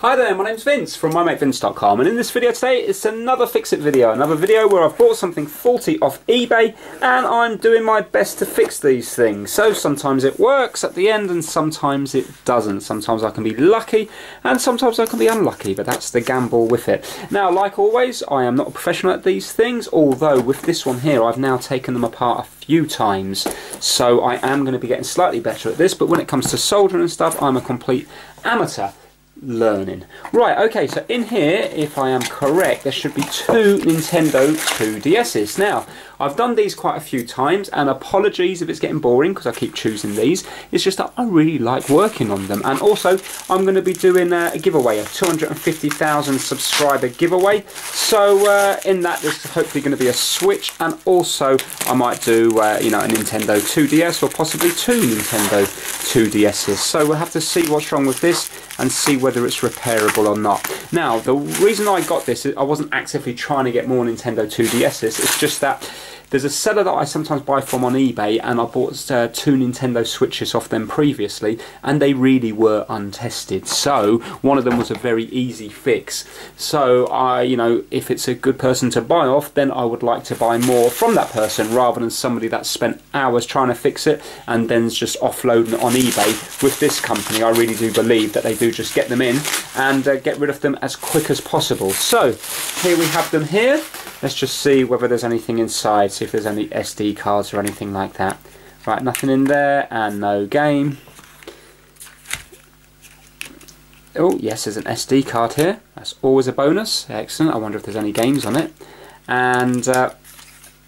Hi there, my name's Vince from mymatevince.com and in this video today it's another fix-it video, another video where I've bought something faulty off eBay and I'm doing my best to fix these things. So sometimes it works at the end and sometimes it doesn't. Sometimes I can be lucky and sometimes I can be unlucky, but that's the gamble with it. Now, like always, I am not a professional at these things, although with this one here I've now taken them apart a few times. So I am going to be getting slightly better at this, but when it comes to soldering and stuff, I'm a complete amateur learning. Right, okay, so in here, if I am correct, there should be two Nintendo 2DS's. Now, I've done these quite a few times, and apologies if it's getting boring, because I keep choosing these. It's just that I really like working on them. And also, I'm going to be doing a giveaway, a 250,000 subscriber giveaway. So, uh, in that, there's hopefully going to be a Switch, and also, I might do, uh, you know, a Nintendo 2DS, or possibly two Nintendo 2DS's. So, we'll have to see what's wrong with this, and see whether it's repairable or not. Now, the reason I got this, is I wasn't actively trying to get more Nintendo 2DS's, it's just that there's a seller that I sometimes buy from on eBay, and I bought uh, two Nintendo Switches off them previously, and they really were untested. So one of them was a very easy fix. So I, you know, if it's a good person to buy off, then I would like to buy more from that person rather than somebody that spent hours trying to fix it and then's just offloading it on eBay. With this company, I really do believe that they do just get them in and uh, get rid of them as quick as possible. So here we have them here. Let's just see whether there's anything inside, see if there's any SD cards or anything like that. Right, nothing in there and no game. Oh, yes, there's an SD card here. That's always a bonus. Excellent. I wonder if there's any games on it. And uh,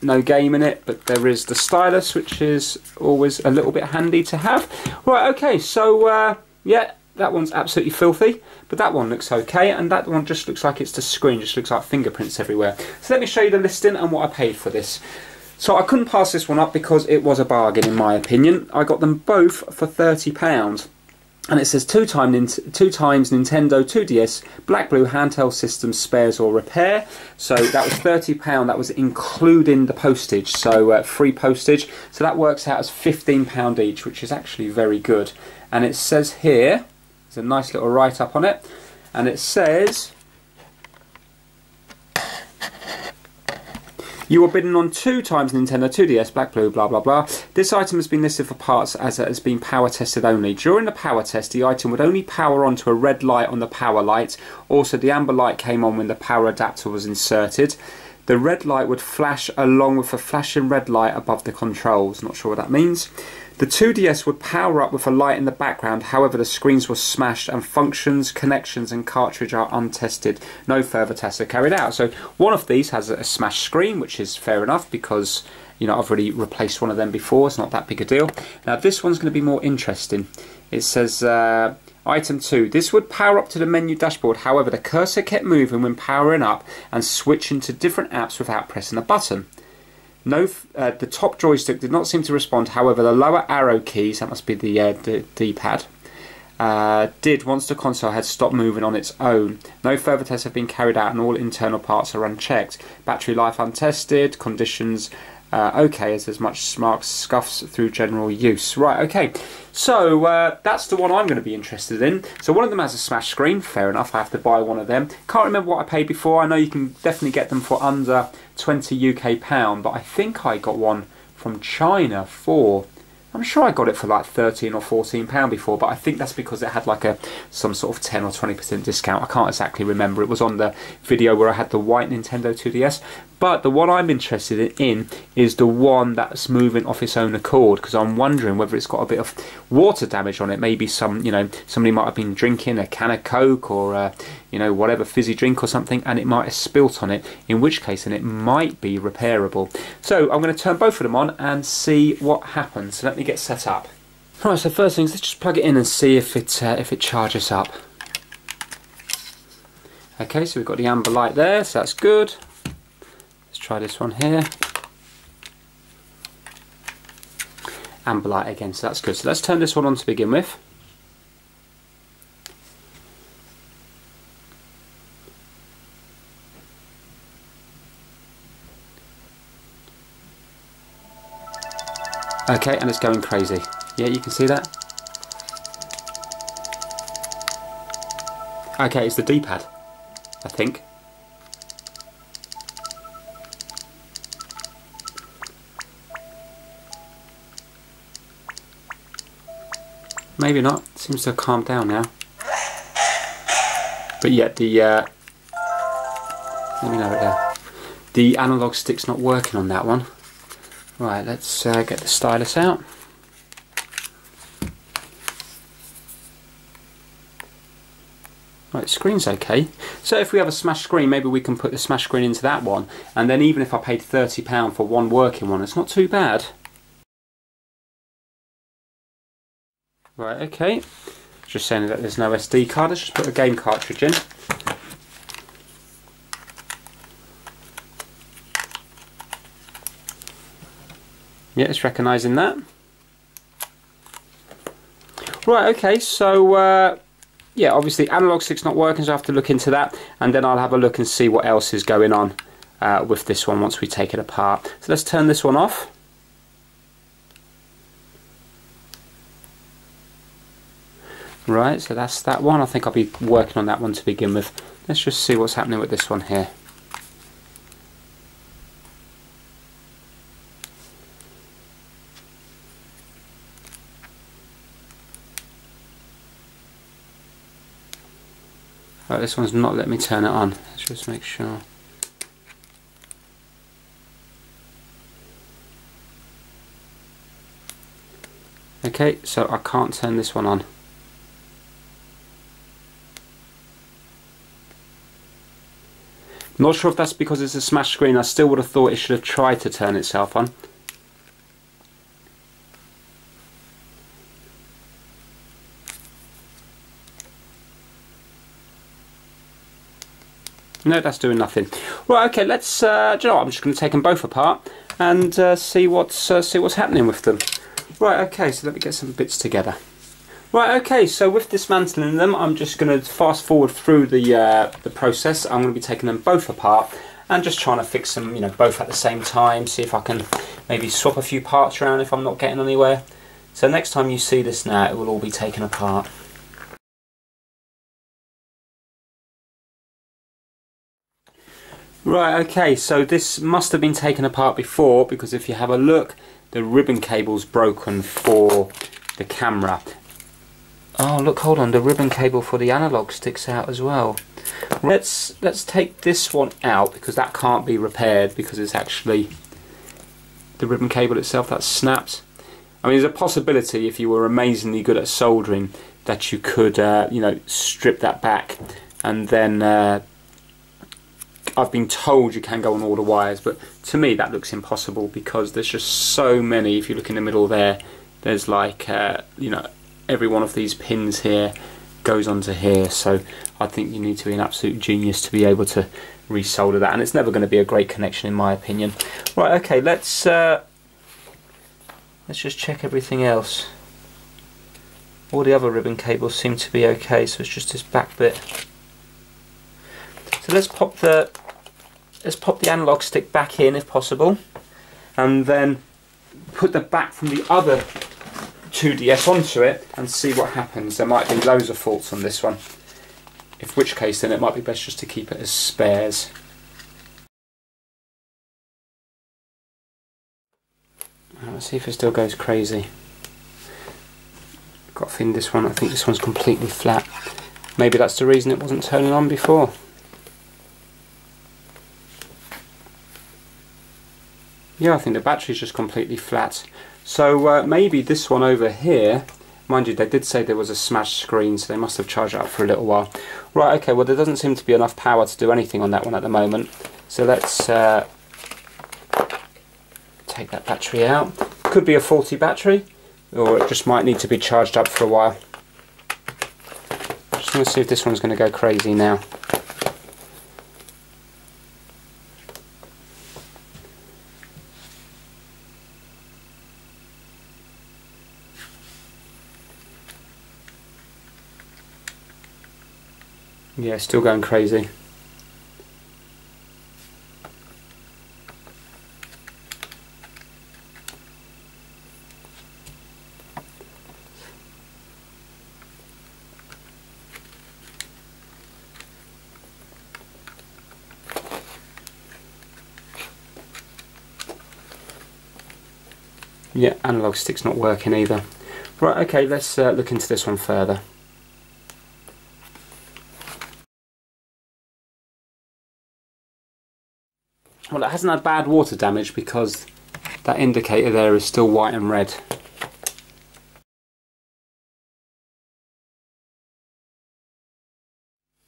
no game in it, but there is the stylus, which is always a little bit handy to have. Right, okay, so uh, yeah, that one's absolutely filthy, but that one looks okay, and that one just looks like it's the screen, just looks like fingerprints everywhere. So let me show you the listing and what I paid for this. So I couldn't pass this one up because it was a bargain in my opinion. I got them both for £30 and it says two, time, two times Nintendo 2DS Black Blue handheld system spares or repair. So that was £30, that was including the postage, so uh, free postage. So that works out as £15 each, which is actually very good. And it says here, there's a nice little write-up on it. And it says, You were bidding on two times Nintendo 2DS Black Blue, blah blah blah. This item has been listed for parts as it has been power tested only. During the power test, the item would only power on to a red light on the power light. Also, the amber light came on when the power adapter was inserted. The red light would flash along with a flashing red light above the controls. Not sure what that means. The 2DS would power up with a light in the background, however the screens were smashed and functions, connections and cartridge are untested. No further tests are carried out. So one of these has a smashed screen, which is fair enough because you know I've already replaced one of them before, it's not that big a deal. Now this one's going to be more interesting. It says uh, Item 2. This would power up to the menu dashboard, however the cursor kept moving when powering up and switching to different apps without pressing a button. No, uh, the top joystick did not seem to respond. However, the lower arrow keys, that must be the uh, D-pad, uh, did once the console had stopped moving on its own. No further tests have been carried out and all internal parts are unchecked. Battery life untested, conditions uh, okay as there's much smart scuffs through general use. Right, okay, so uh, that's the one I'm going to be interested in. So one of them has a smash screen, fair enough, I have to buy one of them. Can't remember what I paid before, I know you can definitely get them for under 20 UK pound, but I think I got one from China for I'm sure I got it for like 13 or 14 pound before, but I think that's because it had like a some sort of 10 or 20% discount. I can't exactly remember. It was on the video where I had the white Nintendo 2DS. But the one I'm interested in is the one that's moving off its own accord because I'm wondering whether it's got a bit of water damage on it. Maybe some, you know, somebody might have been drinking a can of Coke or, uh, you know, whatever fizzy drink or something and it might have spilt on it, in which case then it might be repairable. So I'm going to turn both of them on and see what happens. So let me get set up. Right, so first things, let's just plug it in and see if it, uh, if it charges up. Okay, so we've got the amber light there, so that's good try this one here. Amber light again, so that's good. So let's turn this one on to begin with. Okay, and it's going crazy. Yeah, you can see that? Okay, it's the D-pad, I think. Maybe not. Seems to have calmed down now. But yet the uh, let me know it there. The analog stick's not working on that one. Right, let's uh, get the stylus out. Right, screen's okay. So if we have a smash screen, maybe we can put the smash screen into that one, and then even if I paid £30 for one working one, it's not too bad. Right, okay. Just saying that there's no SD card, let's just put the game cartridge in. Yeah, it's recognising that. Right, okay, so uh, yeah, obviously analog stick's not working, so I have to look into that, and then I'll have a look and see what else is going on uh, with this one once we take it apart. So let's turn this one off. Right, so that's that one. I think I'll be working on that one to begin with. Let's just see what's happening with this one here. Right, this one's not letting me turn it on. Let's just make sure. Okay, so I can't turn this one on. Not sure if that's because it's a smash screen. I still would have thought it should have tried to turn itself on. No, that's doing nothing. Right, okay, let's, uh, you know what, I'm just going to take them both apart and uh, see, what's, uh, see what's happening with them. Right, okay, so let me get some bits together. Right, okay, so with dismantling them, I'm just going to fast forward through the, uh, the process. I'm going to be taking them both apart and just trying to fix them, you know, both at the same time, see if I can maybe swap a few parts around if I'm not getting anywhere. So next time you see this now, it will all be taken apart. Right, okay, so this must have been taken apart before because if you have a look, the ribbon cable's broken for the camera. Oh, look, hold on, the ribbon cable for the analog sticks out as well. Let's let's take this one out because that can't be repaired because it's actually the ribbon cable itself that snapped. I mean, there's a possibility if you were amazingly good at soldering that you could, uh, you know, strip that back and then uh, I've been told you can go on all the wires, but to me that looks impossible because there's just so many. If you look in the middle there, there's like uh, you know every one of these pins here goes onto here. So I think you need to be an absolute genius to be able to resolder that, and it's never going to be a great connection in my opinion. Right, okay, let's uh, let's just check everything else. All the other ribbon cables seem to be okay, so it's just this back bit. So let's pop the let's pop the analog stick back in if possible and then put the back from the other 2DS onto it and see what happens. There might be loads of faults on this one. If which case then it might be best just to keep it as spares. Uh, let's see if it still goes crazy. Got a feeling this one, I think this one's completely flat. Maybe that's the reason it wasn't turning on before. Yeah, I think the battery's just completely flat. So uh, maybe this one over here, mind you, they did say there was a smashed screen, so they must have charged it up for a little while. Right, okay, well there doesn't seem to be enough power to do anything on that one at the moment. So let's uh, take that battery out. Could be a faulty battery, or it just might need to be charged up for a while. Just want to see if this one's going to go crazy now. yeah, still going crazy. Yeah, analog stick's not working either. Right, okay, let's uh, look into this one further. Hasn't had bad water damage because that indicator there is still white and red.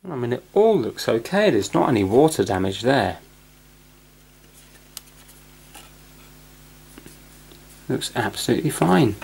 I mean, it all looks okay. There's not any water damage there. Looks absolutely fine.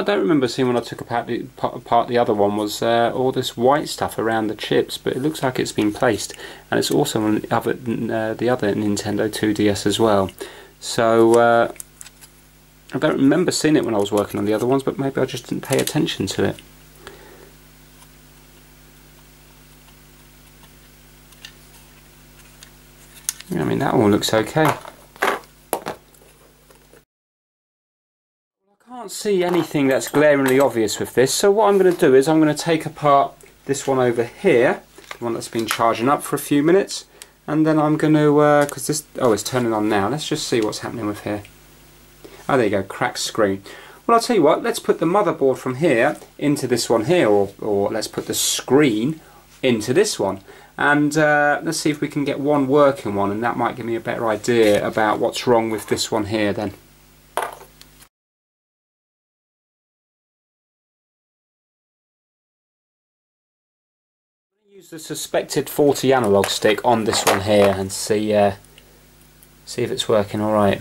I don't remember seeing when I took apart the, apart the other one was uh, all this white stuff around the chips, but it looks like it's been placed, and it's also on the other, uh, the other Nintendo 2DS as well. So uh, I don't remember seeing it when I was working on the other ones, but maybe I just didn't pay attention to it. I mean, that all looks okay. Can't see anything that's glaringly obvious with this so what I'm going to do is I'm going to take apart this one over here the one that's been charging up for a few minutes and then I'm going to because uh, this oh it's turning on now. Let's just see what's happening with here. Oh there you go cracked screen. Well I'll tell you what let's put the motherboard from here into this one here or, or let's put the screen into this one. And uh, let's see if we can get one working one and that might give me a better idea about what's wrong with this one here then use the suspected faulty analog stick on this one here and see uh, see if it's working alright.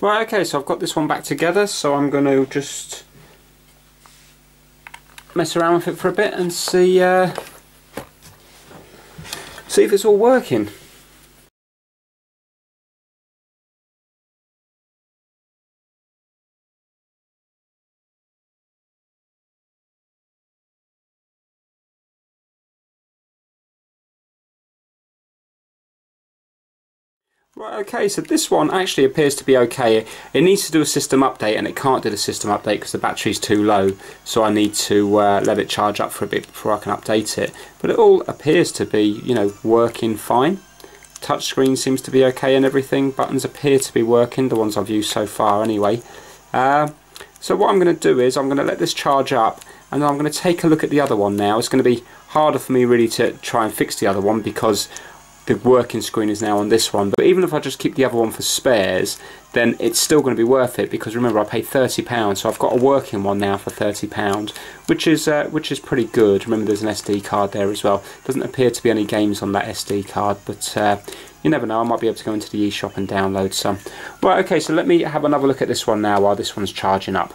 Right, okay, so I've got this one back together, so I'm going to just mess around with it for a bit and see uh, see if it's all working. Right, okay, so this one actually appears to be okay. It needs to do a system update and it can't do the system update because the battery's too low. So I need to uh, let it charge up for a bit before I can update it. But it all appears to be, you know, working fine. Touchscreen seems to be okay and everything. Buttons appear to be working, the ones I've used so far anyway. Uh, so what I'm going to do is I'm going to let this charge up and I'm going to take a look at the other one now. It's going to be harder for me really to try and fix the other one because the working screen is now on this one but even if I just keep the other one for spares then it's still going to be worth it because remember I paid £30 so I've got a working one now for £30 which is uh, which is pretty good. Remember there's an SD card there as well. Doesn't appear to be any games on that SD card but uh, you never know I might be able to go into the eShop and download some. Right okay so let me have another look at this one now while this one's charging up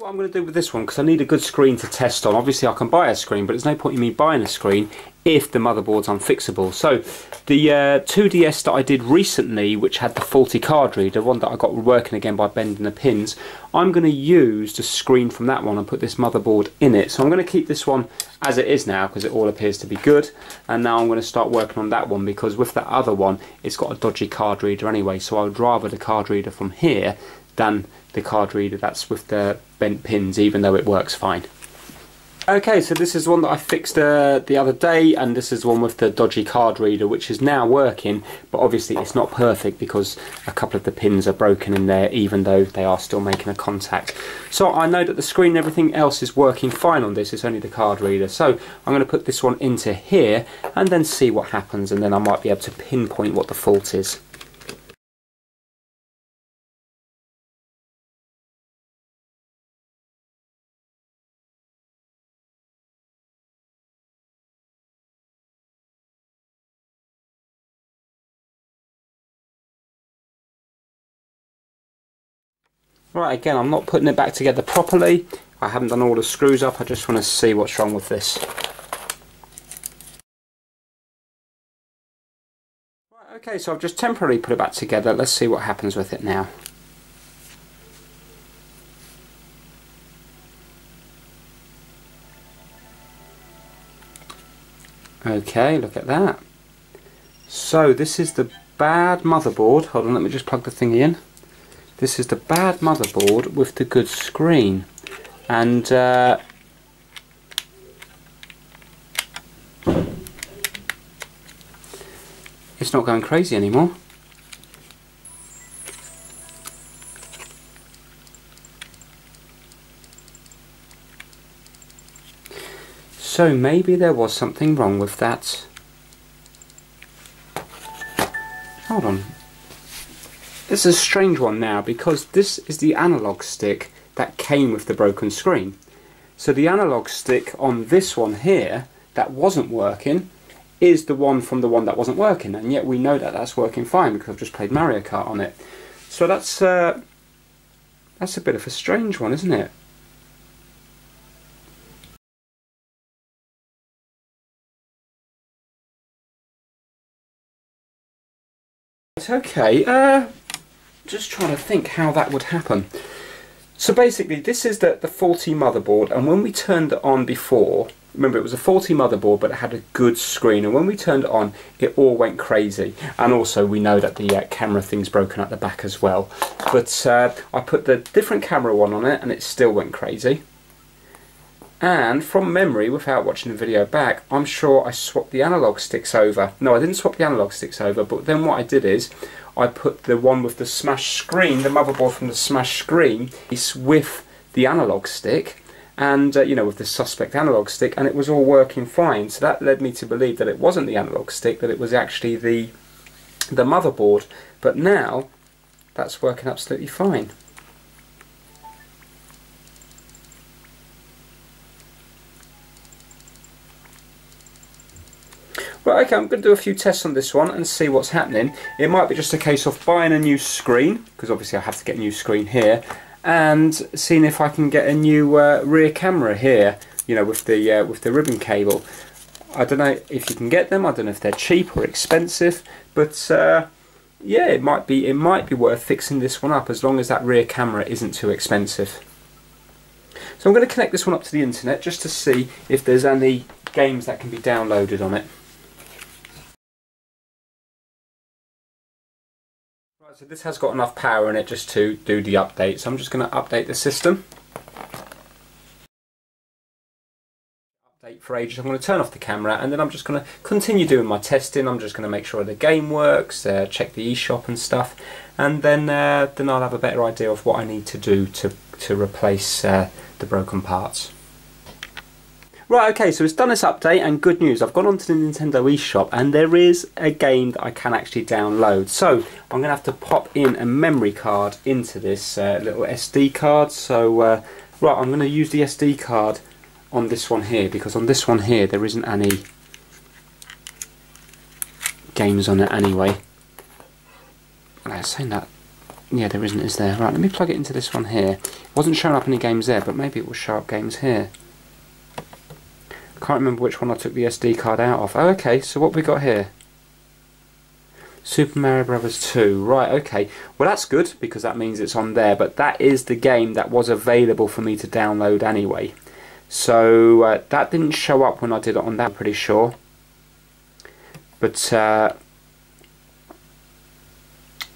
what I'm going to do with this one, because I need a good screen to test on. Obviously I can buy a screen, but there's no point in me buying a screen if the motherboard's unfixable. So the uh, 2DS that I did recently, which had the faulty card reader, one that I got working again by bending the pins, I'm going to use the screen from that one and put this motherboard in it. So I'm going to keep this one as it is now because it all appears to be good. And now I'm going to start working on that one because with that other one, it's got a dodgy card reader anyway. So I would rather the card reader from here than the card reader that's with the bent pins even though it works fine. Okay, so this is one that I fixed uh, the other day, and this is one with the dodgy card reader, which is now working, but obviously it's not perfect because a couple of the pins are broken in there, even though they are still making a contact. So I know that the screen and everything else is working fine on this, it's only the card reader. So I'm going to put this one into here, and then see what happens, and then I might be able to pinpoint what the fault is. Right, again, I'm not putting it back together properly. I haven't done all the screws up. I just want to see what's wrong with this. Okay, so I've just temporarily put it back together. Let's see what happens with it now. Okay, look at that. So this is the bad motherboard. Hold on, let me just plug the thing in. This is the bad motherboard with the good screen. And uh, it's not going crazy anymore. So maybe there was something wrong with that. Hold on. This is a strange one now because this is the analog stick that came with the broken screen. So the analog stick on this one here that wasn't working is the one from the one that wasn't working and yet we know that that's working fine because I've just played Mario Kart on it. So that's uh, that's a bit of a strange one isn't it? Okay, uh, just trying to think how that would happen. So basically, this is the, the faulty motherboard, and when we turned it on before, remember it was a faulty motherboard, but it had a good screen, and when we turned it on, it all went crazy. And also, we know that the uh, camera thing's broken at the back as well. But uh, I put the different camera one on it, and it still went crazy. And from memory, without watching the video back, I'm sure I swapped the analog sticks over. No, I didn't swap the analog sticks over, but then what I did is, I put the one with the smashed screen, the motherboard from the smashed screen, with the analog stick, and uh, you know, with the suspect analog stick, and it was all working fine. So that led me to believe that it wasn't the analog stick, that it was actually the the motherboard. But now, that's working absolutely fine. Okay, I'm going to do a few tests on this one and see what's happening. It might be just a case of buying a new screen, because obviously I have to get a new screen here, and seeing if I can get a new uh, rear camera here, you know, with the uh, with the ribbon cable. I don't know if you can get them. I don't know if they're cheap or expensive, but uh, yeah, it might be it might be worth fixing this one up as long as that rear camera isn't too expensive. So I'm going to connect this one up to the internet just to see if there's any games that can be downloaded on it. So this has got enough power in it just to do the update. So I'm just going to update the system. Update for ages. I'm going to turn off the camera and then I'm just going to continue doing my testing. I'm just going to make sure the game works, uh, check the eShop and stuff, and then uh, then I'll have a better idea of what I need to do to to replace uh, the broken parts. Right, okay, so it's done this update and good news. I've gone onto the Nintendo eShop and there is a game that I can actually download. So I'm going to have to pop in a memory card into this uh, little SD card. So, uh, right, I'm going to use the SD card on this one here because on this one here there isn't any games on it anyway. I was saying that yeah, there isn't, is there? Right, let me plug it into this one here. It wasn't showing up any games there, but maybe it will show up games here. Can't remember which one I took the SD card out of. Oh, okay, so what we got here? Super Mario Brothers 2. Right, okay. Well, that's good because that means it's on there, but that is the game that was available for me to download anyway. So uh, that didn't show up when I did it on that, I'm pretty sure. But uh,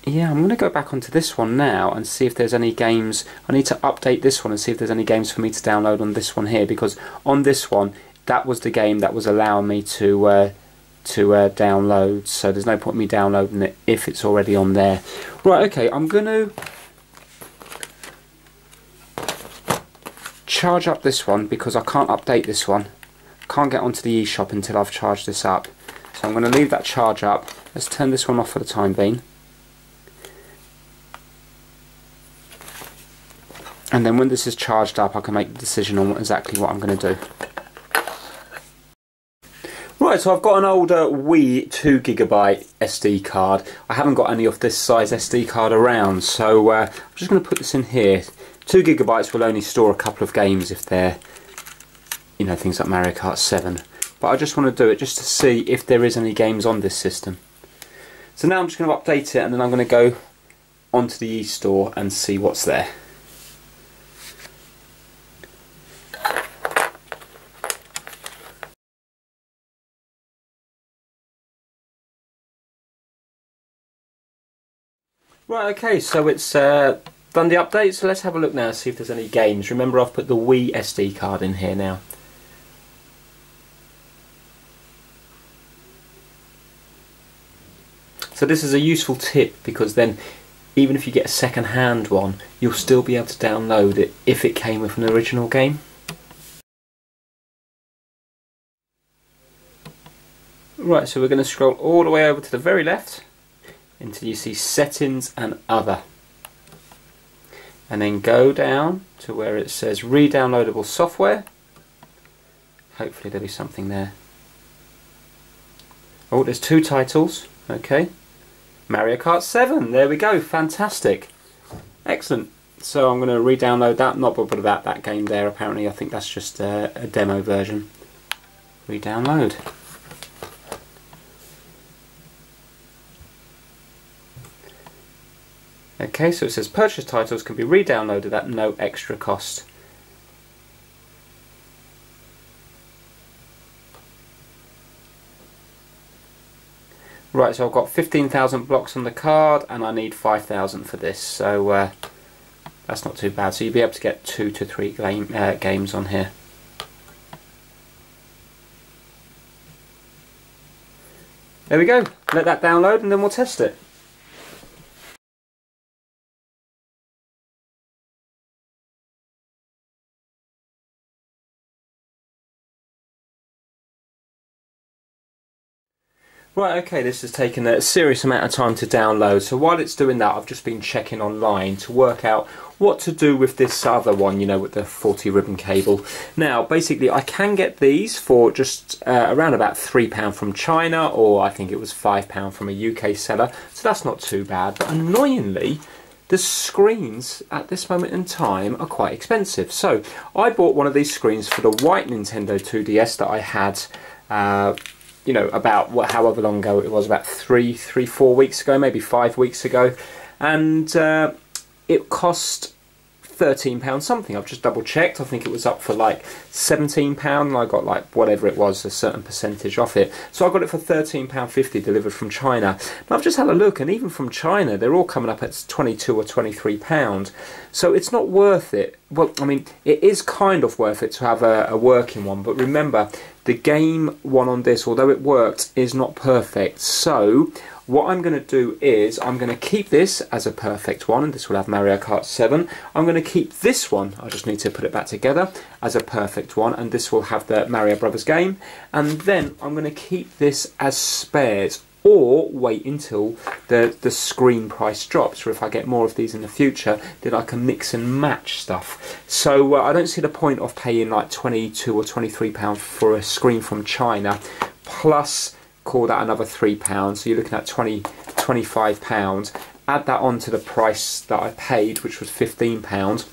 yeah, I'm going to go back onto this one now and see if there's any games. I need to update this one and see if there's any games for me to download on this one here because on this one that was the game that was allowing me to uh, to uh, download. So there's no point in me downloading it if it's already on there. Right okay I'm gonna charge up this one because I can't update this one. Can't get onto the eShop until I've charged this up. So I'm going to leave that charge up. Let's turn this one off for the time being. And then when this is charged up I can make the decision on exactly what I'm going to do Right, so I've got an older Wii 2GB SD card. I haven't got any of this size SD card around, so uh, I'm just going to put this in here. 2GB will only store a couple of games if they're, you know, things like Mario Kart 7. But I just want to do it just to see if there is any games on this system. So now I'm just going to update it and then I'm going to go onto the e-store and see what's there. Right, okay, so it's uh, done the update, so let's have a look now, see if there's any games. Remember I've put the Wii SD card in here now. So this is a useful tip because then even if you get a second hand one, you'll still be able to download it if it came with an original game. Right, so we're going to scroll all the way over to the very left until you see settings and other. And then go down to where it says re-downloadable software. Hopefully there'll be something there. Oh there's two titles. Okay. Mario Kart 7 there we go. Fantastic. Excellent. So I'm going to re-download that. Not bothered about that game there apparently. I think that's just a, a demo version. Re-download Okay, so it says purchase titles can be re-downloaded at no extra cost. Right, so I've got 15,000 blocks on the card and I need 5,000 for this, so uh, that's not too bad. So you'll be able to get two to three game, uh, games on here. There we go, let that download and then we'll test it. Right, okay, this has taken a serious amount of time to download. So while it's doing that, I've just been checking online to work out what to do with this other one, you know, with the 40 ribbon cable. Now, basically, I can get these for just uh, around about £3 from China, or I think it was £5 from a UK seller. So that's not too bad. But annoyingly, the screens at this moment in time are quite expensive. So I bought one of these screens for the white Nintendo 2DS that I had uh, you know, about what, however long ago it was, about three, three, four weeks ago, maybe five weeks ago, and uh, it cost thirteen pounds something. I've just double checked. I think it was up for like seventeen pound, and I got like whatever it was, a certain percentage off it. So I got it for thirteen pound fifty delivered from China. Now I've just had a look, and even from China, they're all coming up at twenty two or twenty three pound. So it's not worth it. Well, I mean, it is kind of worth it to have a, a working one, but remember, the game one on this, although it worked, is not perfect. So what I'm going to do is I'm going to keep this as a perfect one, and this will have Mario Kart 7. I'm going to keep this one, I just need to put it back together, as a perfect one, and this will have the Mario Brothers game. And then I'm going to keep this as spares, or wait until the, the screen price drops, or if I get more of these in the future, then I can mix and match stuff. So uh, I don't see the point of paying like 22 or 23 pounds for a screen from China, plus call that another three pounds. So you're looking at 20 25 pounds. Add that on to the price that I paid which was 15 pounds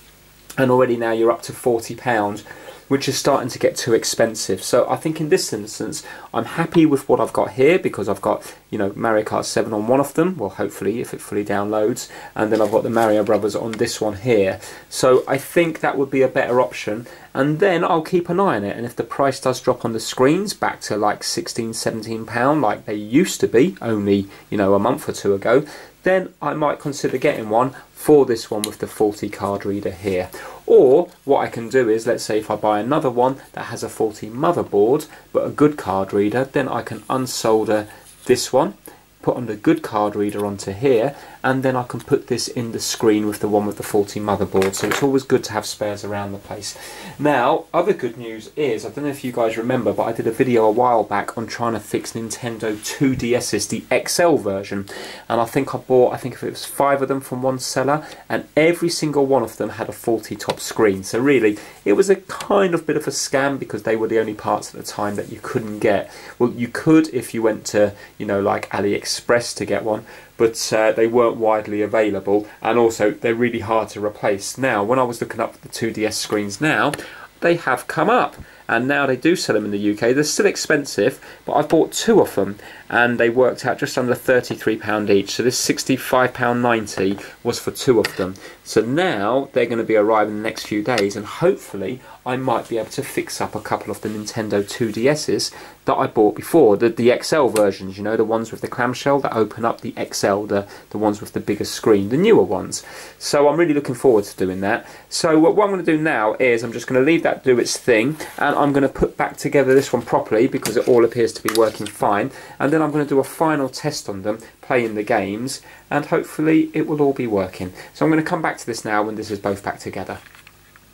and already now you're up to 40 pounds which is starting to get too expensive. So I think in this instance, I'm happy with what I've got here because I've got, you know, Mario Kart 7 on one of them, well hopefully if it fully downloads, and then I've got the Mario Brothers on this one here. So I think that would be a better option, and then I'll keep an eye on it, and if the price does drop on the screens back to like 16, 17 pound like they used to be only, you know, a month or two ago, then I might consider getting one for this one with the 40 card reader here. Or what I can do is, let's say if I buy another one that has a 40 motherboard but a good card reader, then I can unsolder this one put on the good card reader onto here and then I can put this in the screen with the one with the 40 motherboard so it's always good to have spares around the place. Now other good news is, I don't know if you guys remember but I did a video a while back on trying to fix Nintendo 2DS's the XL version and I think I bought I think if it was five of them from one seller and every single one of them had a 40 top screen so really it was a kind of bit of a scam because they were the only parts at the time that you couldn't get. Well you could if you went to you know like AliExpress Express to get one, but uh, they weren't widely available, and also they're really hard to replace. Now, when I was looking up the 2DS screens now, they have come up, and now they do sell them in the UK. They're still expensive, but I've bought two of them and they worked out just under £33 each. So this £65.90 was for two of them. So now they're going to be arriving in the next few days and hopefully I might be able to fix up a couple of the Nintendo 2DS's that I bought before. The, the XL versions, you know, the ones with the clamshell that open up the XL, the, the ones with the bigger screen, the newer ones. So I'm really looking forward to doing that. So what, what I'm going to do now is I'm just going to leave that do its thing and I'm going to put back together this one properly because it all appears to be working fine. And then I'm going to do a final test on them, playing the games, and hopefully it will all be working. So I'm going to come back to this now when this is both back together.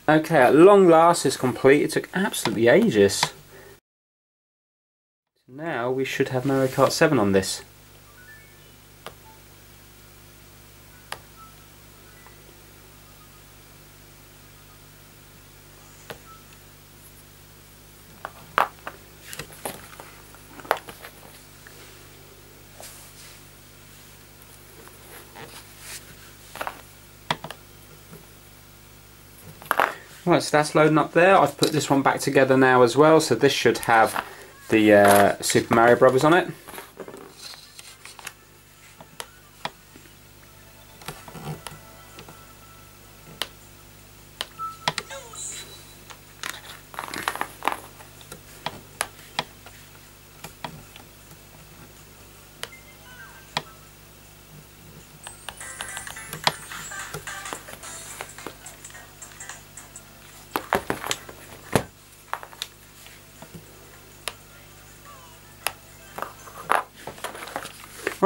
Okay, at long last it's complete. It took absolutely ages. Now we should have Mario Kart 7 on this. Right, so that's loading up there. I've put this one back together now as well, so this should have the uh, Super Mario Brothers on it.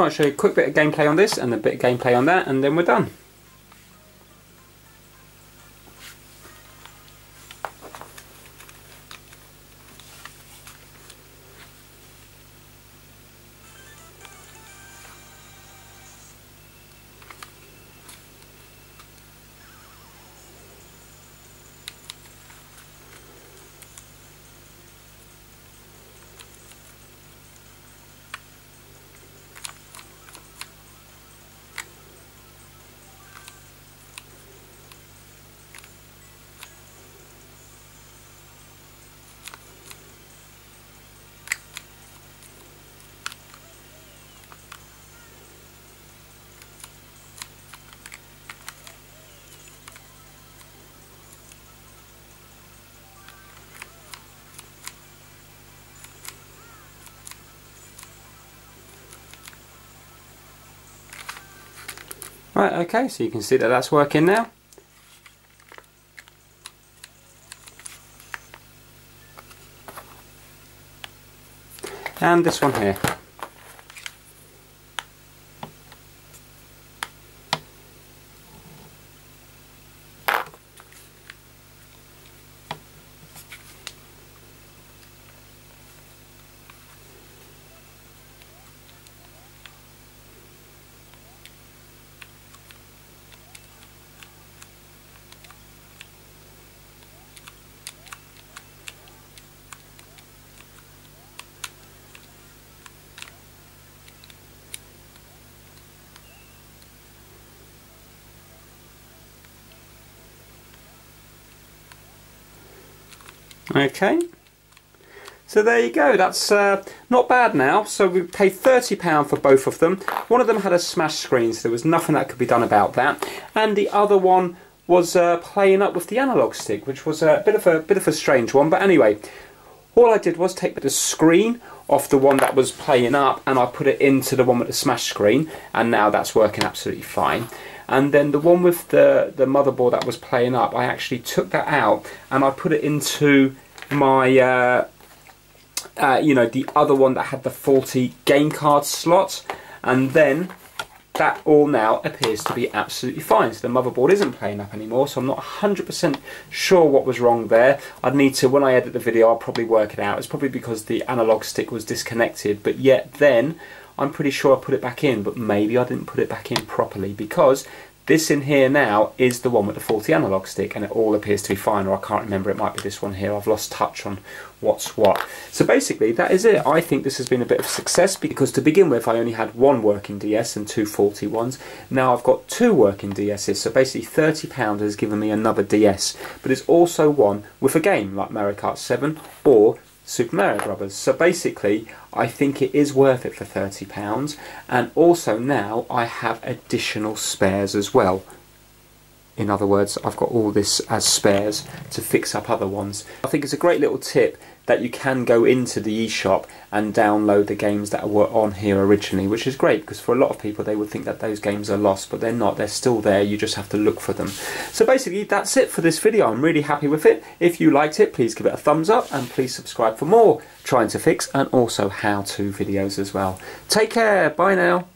Right, I'll show you a quick bit of gameplay on this and a bit of gameplay on that and then we're done. Right, okay, so you can see that that's working now. And this one here. Okay. So there you go, that's uh, not bad now. So we paid £30 for both of them. One of them had a smash screen, so there was nothing that could be done about that. And the other one was uh, playing up with the analog stick, which was a bit of a bit of a strange one. But anyway, all I did was take the screen off the one that was playing up and I put it into the one with the smash screen and now that's working absolutely fine and then the one with the the motherboard that was playing up I actually took that out and I put it into my uh, uh, you know the other one that had the faulty game card slot and then that all now appears to be absolutely fine. So the motherboard isn't playing up anymore, so I'm not 100% sure what was wrong there. I'd need to, when I edit the video, I'll probably work it out. It's probably because the analog stick was disconnected, but yet then I'm pretty sure I put it back in, but maybe I didn't put it back in properly because This in here now is the one with the 40 analog stick and it all appears to be fine or I can't remember it might be this one here. I've lost touch on what's what. So basically that is it. I think this has been a bit of success because to begin with I only had one working DS and two 40 ones. Now I've got two working DS's so basically 30 pounds has given me another DS but it's also one with a game like Mario Kart 7 or Super Mario Brothers. So basically, I think it is worth it for £30 and also now I have additional spares as well. In other words, I've got all this as spares to fix up other ones. I think it's a great little tip that you can go into the eShop and download the games that were on here originally, which is great because for a lot of people they would think that those games are lost, but they're not. They're still there. You just have to look for them. So basically, that's it for this video. I'm really happy with it. If you liked it, please give it a thumbs up and please subscribe for more trying to fix and also how-to videos as well. Take care. Bye now.